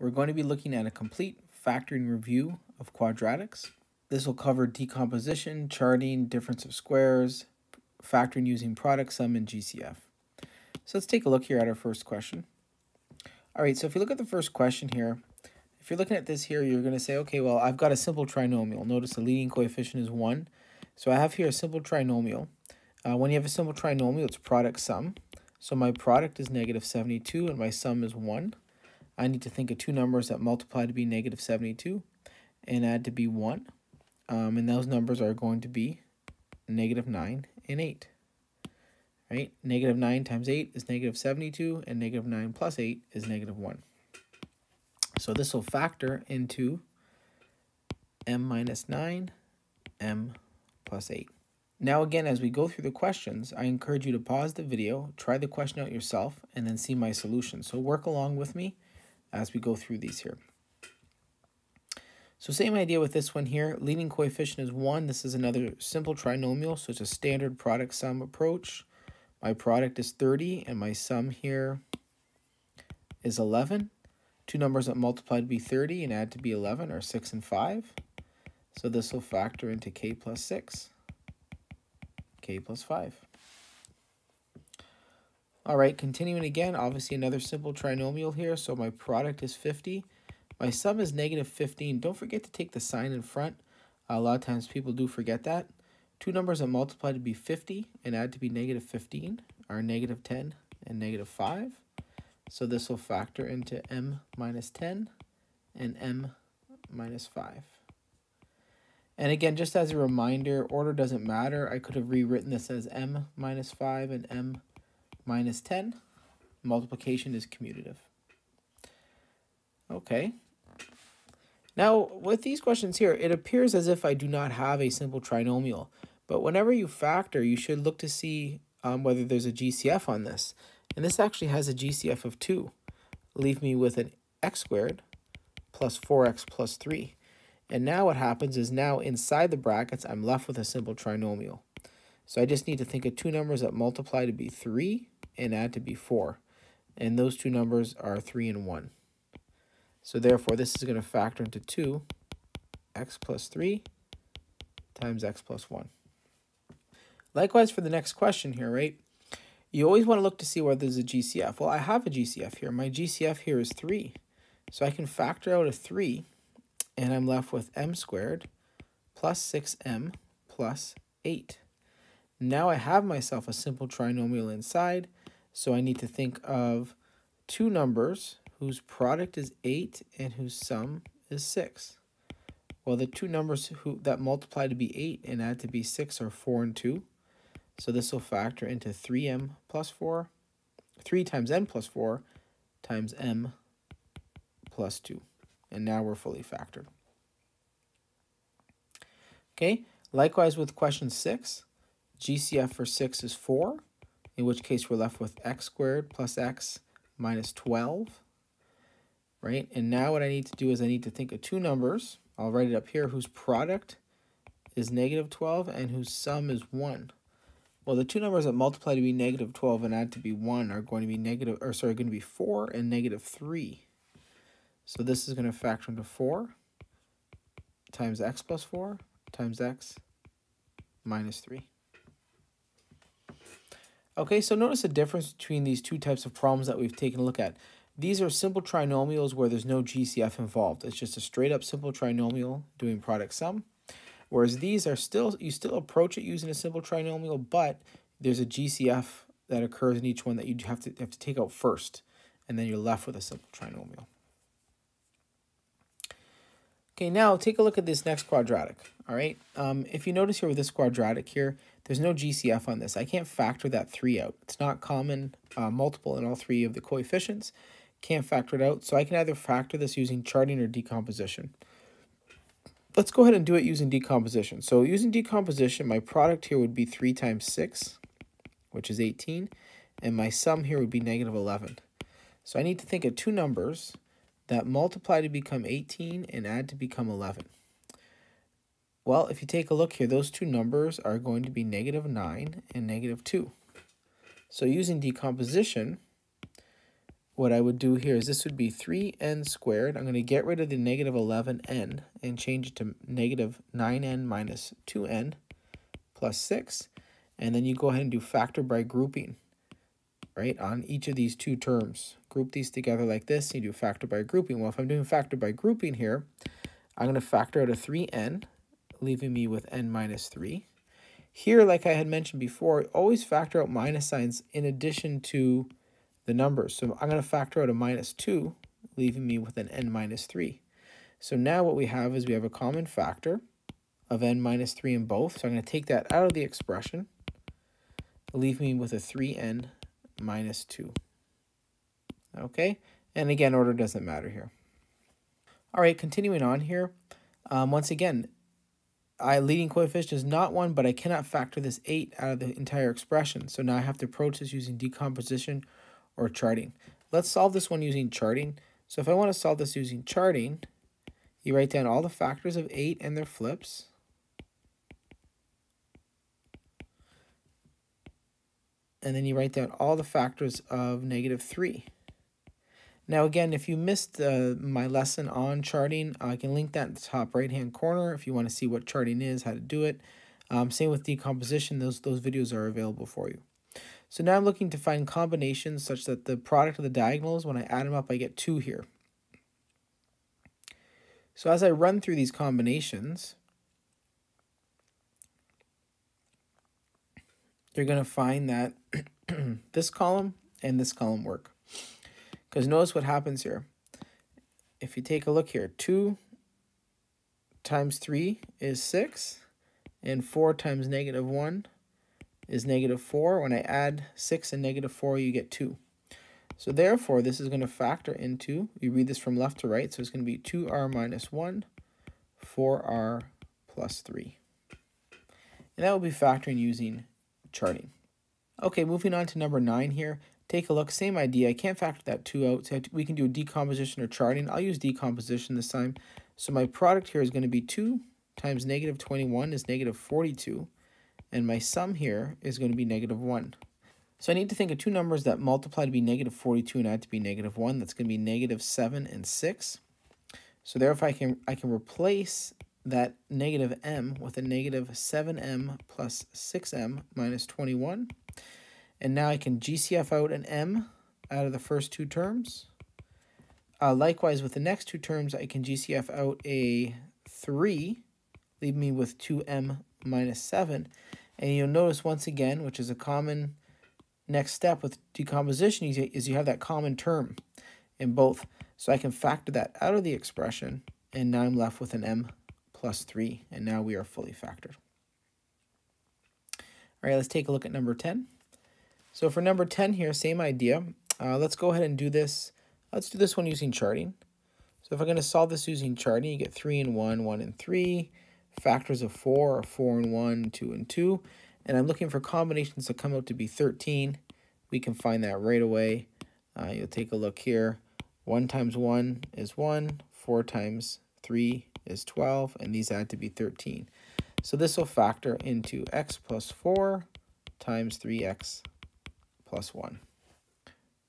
we're going to be looking at a complete factoring review of quadratics. This will cover decomposition, charting, difference of squares, factoring using product sum, and GCF. So let's take a look here at our first question. All right, so if you look at the first question here, if you're looking at this here, you're going to say, okay, well, I've got a simple trinomial. Notice the leading coefficient is 1. So I have here a simple trinomial. Uh, when you have a simple trinomial, it's product sum. So my product is negative 72 and my sum is 1. I need to think of two numbers that multiply to be negative 72 and add to be 1. Um, and those numbers are going to be negative 9 and 8. Right? Negative 9 times 8 is negative 72, and negative 9 plus 8 is negative 1. So this will factor into m minus 9, m plus 8. Now again, as we go through the questions, I encourage you to pause the video, try the question out yourself, and then see my solution. So work along with me as we go through these here. So same idea with this one here. Leading coefficient is 1. This is another simple trinomial, so it's a standard product sum approach. My product is 30, and my sum here is 11. Two numbers that multiply to be 30 and add to be 11 are 6 and 5. So this will factor into k plus 6 k plus 5. All right, continuing again, obviously another simple trinomial here. So my product is 50. My sum is negative 15. Don't forget to take the sign in front. A lot of times people do forget that. Two numbers that multiply to be 50 and add to be negative 15 are negative 10 and negative 5. So this will factor into m minus 10 and m minus 5. And again, just as a reminder, order doesn't matter. I could have rewritten this as m minus 5 and m minus 10. Multiplication is commutative. Okay. Now, with these questions here, it appears as if I do not have a simple trinomial. But whenever you factor, you should look to see um, whether there's a GCF on this. And this actually has a GCF of 2. Leave me with an x squared plus 4x plus 3. And now what happens is now inside the brackets, I'm left with a simple trinomial. So I just need to think of two numbers that multiply to be 3 and add to be 4. And those two numbers are 3 and 1. So therefore, this is going to factor into 2, x plus 3 times x plus 1. Likewise for the next question here, right? You always want to look to see whether there's a GCF. Well, I have a GCF here. My GCF here is 3. So I can factor out a 3 and I'm left with m squared plus 6m plus 8. Now I have myself a simple trinomial inside, so I need to think of two numbers whose product is 8 and whose sum is 6. Well, the two numbers who that multiply to be 8 and add to be 6 are 4 and 2. So this will factor into 3m plus 4, 3 times n plus 4 times m plus 2. And now we're fully factored. Okay, likewise with question 6, GCF for 6 is 4, in which case we're left with x squared plus x minus 12, right? And now what I need to do is I need to think of two numbers. I'll write it up here, whose product is negative 12 and whose sum is 1. Well, the two numbers that multiply to be negative 12 and add to be 1 are going to be negative, or sorry, going to be 4 and negative 3. So this is going to factor into 4 times x plus 4 times x minus 3. Okay, so notice the difference between these two types of problems that we've taken a look at. These are simple trinomials where there's no GCF involved. It's just a straight up simple trinomial doing product sum. Whereas these are still, you still approach it using a simple trinomial, but there's a GCF that occurs in each one that you have to, have to take out first. And then you're left with a simple trinomial. Okay, now take a look at this next quadratic, all right? Um, if you notice here with this quadratic here, there's no GCF on this. I can't factor that 3 out. It's not common uh, multiple in all three of the coefficients. Can't factor it out, so I can either factor this using charting or decomposition. Let's go ahead and do it using decomposition. So using decomposition, my product here would be 3 times 6, which is 18, and my sum here would be negative 11. So I need to think of two numbers that multiply to become 18 and add to become 11. Well, if you take a look here, those two numbers are going to be negative 9 and negative 2. So using decomposition, what I would do here is this would be 3n squared. I'm going to get rid of the negative 11n and change it to negative 9n minus 2n plus 6. And then you go ahead and do factor by grouping, right, on each of these two terms. Group these together like this, you do factor by grouping. Well, if I'm doing factor by grouping here, I'm going to factor out a 3n, leaving me with n minus 3. Here, like I had mentioned before, always factor out minus signs in addition to the numbers. So I'm going to factor out a minus 2, leaving me with an n minus 3. So now what we have is we have a common factor of n minus 3 in both. So I'm going to take that out of the expression, leave me with a 3n minus 2. Okay, and again, order doesn't matter here. All right, continuing on here. Um, once again, I leading coefficient is not 1, but I cannot factor this 8 out of the entire expression. So now I have to approach this using decomposition or charting. Let's solve this one using charting. So if I want to solve this using charting, you write down all the factors of 8 and their flips. And then you write down all the factors of negative 3. Now again, if you missed uh, my lesson on charting, I can link that in the top right hand corner if you want to see what charting is, how to do it. Um, same with decomposition, those, those videos are available for you. So now I'm looking to find combinations such that the product of the diagonals, when I add them up, I get 2 here. So as I run through these combinations, you're going to find that this column and this column work. Because notice what happens here. If you take a look here, 2 times 3 is 6, and 4 times negative 1 is negative 4. When I add 6 and negative 4, you get 2. So therefore, this is going to factor into, you read this from left to right, so it's going to be 2r minus 1, 4r plus 3. And that will be factoring using charting. Okay, moving on to number 9 here. Take a look, same idea. I can't factor that 2 out, so we can do a decomposition or charting. I'll use decomposition this time. So my product here is going to be 2 times negative 21 is negative 42. And my sum here is going to be negative 1. So I need to think of two numbers that multiply to be negative 42 and add to be negative 1. That's going to be negative 7 and 6. So therefore I can, I can replace that negative m with a negative 7m plus 6m minus 21. And now I can GCF out an m out of the first two terms. Uh, likewise, with the next two terms, I can GCF out a 3, leave me with 2m minus 7. And you'll notice once again, which is a common next step with decomposition, is you have that common term in both. So I can factor that out of the expression, and now I'm left with an m plus 3, and now we are fully factored. All right, let's take a look at number 10. So for number 10 here, same idea. Uh, let's go ahead and do this. Let's do this one using charting. So if I'm going to solve this using charting, you get 3 and 1, 1 and 3. Factors of 4 are 4 and 1, 2 and 2. And I'm looking for combinations that come out to be 13. We can find that right away. Uh, you'll take a look here. 1 times 1 is 1. 4 times 3 is 12. And these add to be 13. So this will factor into x plus 4 times 3x plus 1.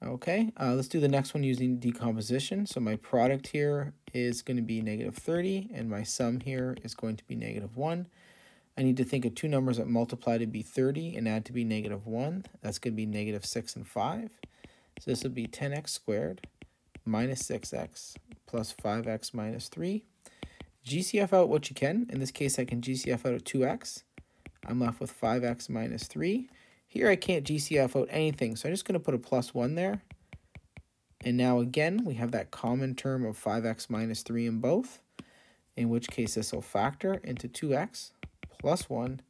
Okay, uh, let's do the next one using decomposition. So my product here is going to be negative 30, and my sum here is going to be negative 1. I need to think of two numbers that multiply to be 30 and add to be negative 1. That's going to be negative 6 and 5. So this will be 10x squared minus 6x plus 5x minus 3. GCF out what you can. In this case, I can GCF out of 2x. I'm left with 5x minus 3. Here I can't GCF out anything, so I'm just going to put a plus 1 there. And now again, we have that common term of 5x minus 3 in both, in which case this will factor into 2x plus 1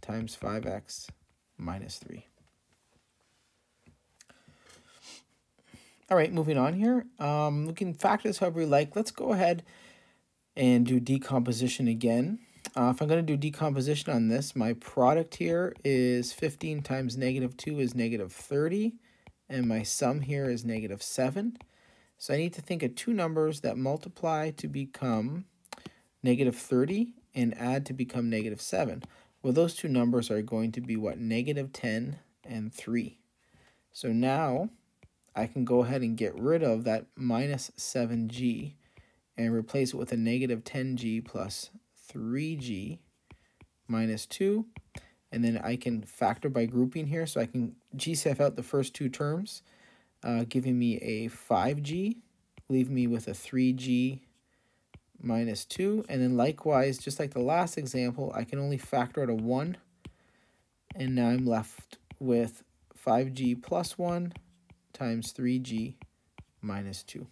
times 5x minus 3. All right, moving on here. Um, we can factor this however we like. Let's go ahead and do decomposition again. Uh, if I'm going to do decomposition on this, my product here is 15 times negative 2 is negative 30, and my sum here is negative 7. So I need to think of two numbers that multiply to become negative 30 and add to become negative 7. Well, those two numbers are going to be what? Negative 10 and 3. So now I can go ahead and get rid of that minus 7g and replace it with a negative 10g plus 3g minus 2. And then I can factor by grouping here. So I can GCF out the first two terms, uh, giving me a 5g, leave me with a 3g minus 2. And then likewise, just like the last example, I can only factor out a 1. And now I'm left with 5g plus 1 times 3g minus 2.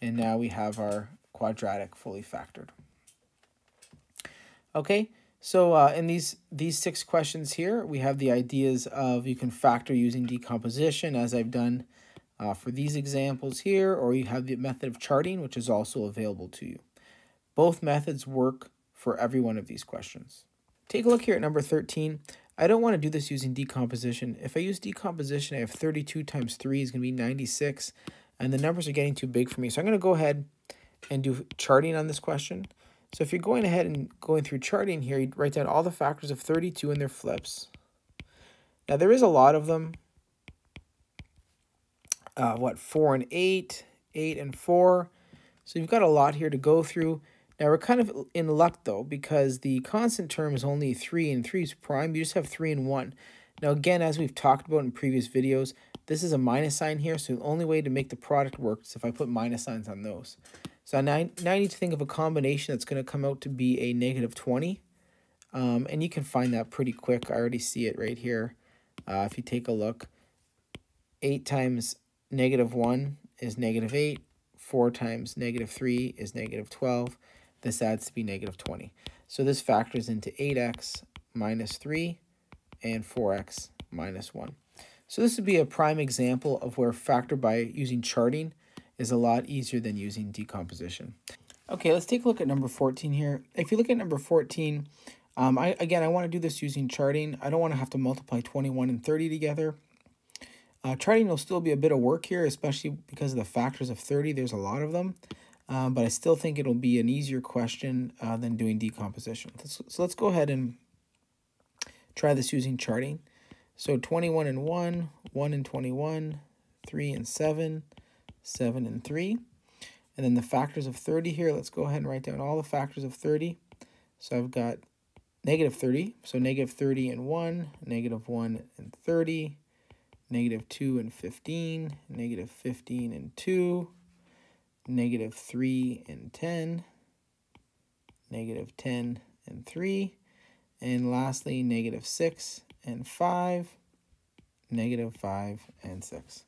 And now we have our quadratic fully factored. Okay, so uh, in these, these six questions here, we have the ideas of you can factor using decomposition as I've done uh, for these examples here, or you have the method of charting, which is also available to you. Both methods work for every one of these questions. Take a look here at number 13. I don't want to do this using decomposition. If I use decomposition, I have 32 times 3 is going to be 96, and the numbers are getting too big for me. So I'm going to go ahead and do charting on this question. So if you're going ahead and going through charting here, you write down all the factors of 32 and their flips. Now there is a lot of them. Uh, what, 4 and 8, 8 and 4. So you've got a lot here to go through. Now we're kind of in luck though because the constant term is only 3 and 3 is prime. You just have 3 and 1. Now again, as we've talked about in previous videos, this is a minus sign here. So the only way to make the product work is if I put minus signs on those. So now, now I need to think of a combination that's going to come out to be a negative 20. Um, and you can find that pretty quick. I already see it right here. Uh, if you take a look, 8 times negative 1 is negative 8. 4 times negative 3 is negative 12 this adds to be negative 20. So this factors into 8x minus 3 and 4x minus 1. So this would be a prime example of where factor by using charting is a lot easier than using decomposition. Okay, let's take a look at number 14 here. If you look at number 14, um, I again, I want to do this using charting. I don't want to have to multiply 21 and 30 together. Uh, charting will still be a bit of work here, especially because of the factors of 30. There's a lot of them um, but I still think it'll be an easier question uh, than doing decomposition. So let's go ahead and try this using charting. So 21 and 1, 1 and 21, 3 and 7, 7 and 3. And then the factors of 30 here, let's go ahead and write down all the factors of 30. So I've got negative 30, so negative 30 and 1, negative 1 and 30, negative 2 and 15, negative 15 and 2, negative 3 and 10, negative 10 and 3, and lastly, negative 6 and 5, negative 5 and 6.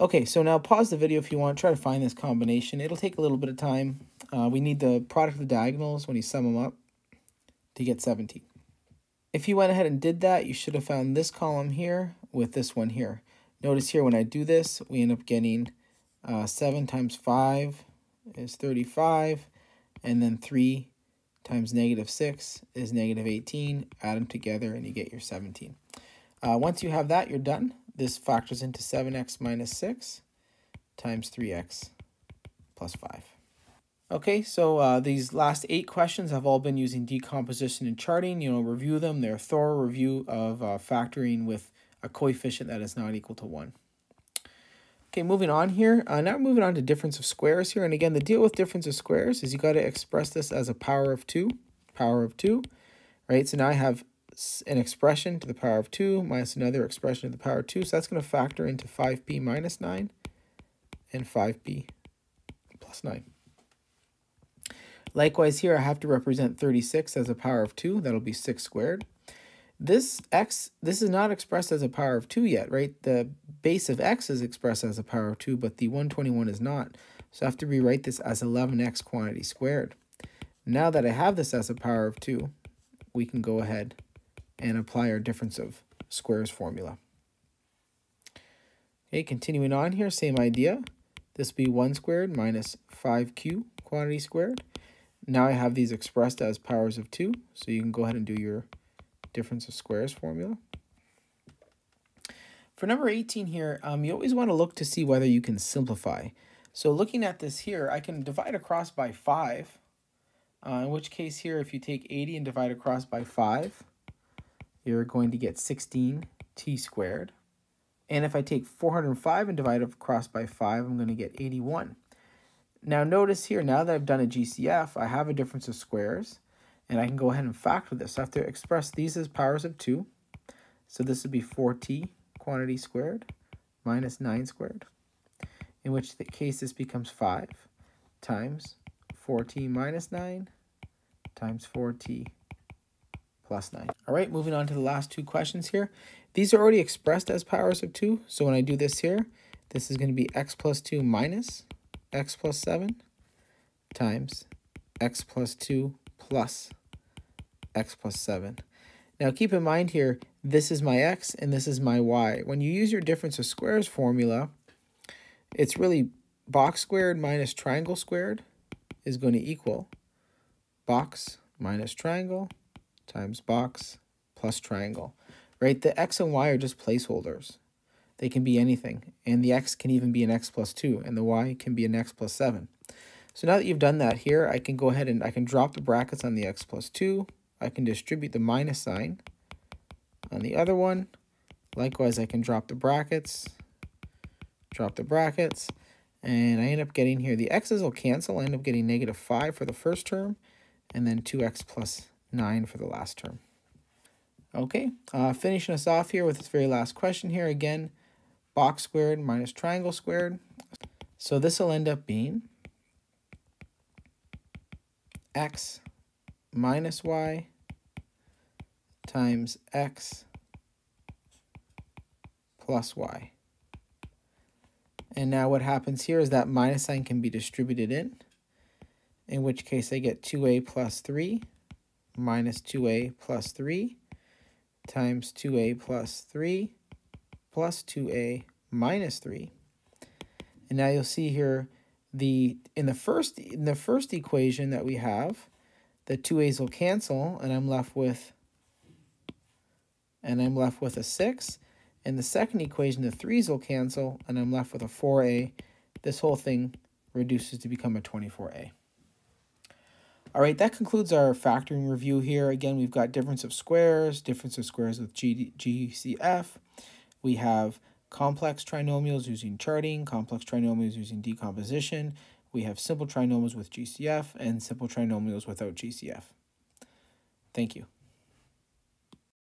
Okay, so now pause the video if you want. Try to find this combination. It'll take a little bit of time. Uh, we need the product of the diagonals when you sum them up to get 17. If you went ahead and did that, you should have found this column here with this one here. Notice here when I do this, we end up getting uh, 7 times 5 is 35. And then 3 times negative 6 is negative 18. Add them together and you get your 17. Uh, once you have that, you're done. This factors into 7x minus 6 times 3x plus 5. Okay, so uh, these last eight questions have all been using decomposition and charting. You know, review them. They're a thorough review of uh, factoring with a coefficient that is not equal to 1. Okay, moving on here. Uh, now moving on to difference of squares here. And again, the deal with difference of squares is you got to express this as a power of 2. Power of 2, right? So now I have an expression to the power of 2 minus another expression to the power of 2. So that's going to factor into 5p minus 9 and 5p plus 9. Likewise here, I have to represent 36 as a power of 2. That'll be 6 squared. This x, this is not expressed as a power of 2 yet, right? The base of x is expressed as a power of 2, but the 121 is not. So I have to rewrite this as 11x quantity squared. Now that I have this as a power of 2, we can go ahead and apply our difference of squares formula. Okay, continuing on here, same idea. This will be 1 squared minus 5q quantity squared. Now I have these expressed as powers of 2, so you can go ahead and do your difference of squares formula. For number 18 here, um, you always want to look to see whether you can simplify. So looking at this here, I can divide across by 5, uh, in which case here, if you take 80 and divide across by 5, you're going to get 16t squared. And if I take 405 and divide across by 5, I'm going to get 81. Now notice here, now that I've done a GCF, I have a difference of squares, and I can go ahead and factor this. I have to express these as powers of 2. So this would be 4t quantity squared minus 9 squared, in which the case this becomes 5 times 4t minus 9 times 4t plus 9. All right, moving on to the last two questions here. These are already expressed as powers of 2, so when I do this here, this is going to be x plus 2 minus x plus 7 times x plus 2 plus x plus 7. Now keep in mind here, this is my x and this is my y. When you use your difference of squares formula, it's really box squared minus triangle squared is going to equal box minus triangle times box plus triangle, right? The x and y are just placeholders. They can be anything, and the x can even be an x plus 2, and the y can be an x plus 7. So now that you've done that here, I can go ahead and I can drop the brackets on the x plus 2. I can distribute the minus sign on the other one. Likewise, I can drop the brackets, drop the brackets, and I end up getting here, the x's will cancel. I end up getting negative 5 for the first term, and then 2x plus 9 for the last term. Okay, uh, finishing us off here with this very last question here. Again, box squared minus triangle squared. So this will end up being x minus y times x plus y. And now what happens here is that minus sign can be distributed in, in which case I get 2a plus 3 minus 2a plus 3 times 2a plus 3 plus 2a minus 3. And now you'll see here the in the first in the first equation that we have, the 2a's will cancel and I'm left with and I'm left with a 6. In the second equation, the 3's will cancel and I'm left with a 4a. This whole thing reduces to become a 24a. All right, that concludes our factoring review here. Again, we've got difference of squares, difference of squares with GCF. We have complex trinomials using charting, complex trinomials using decomposition. We have simple trinomials with GCF and simple trinomials without GCF. Thank you.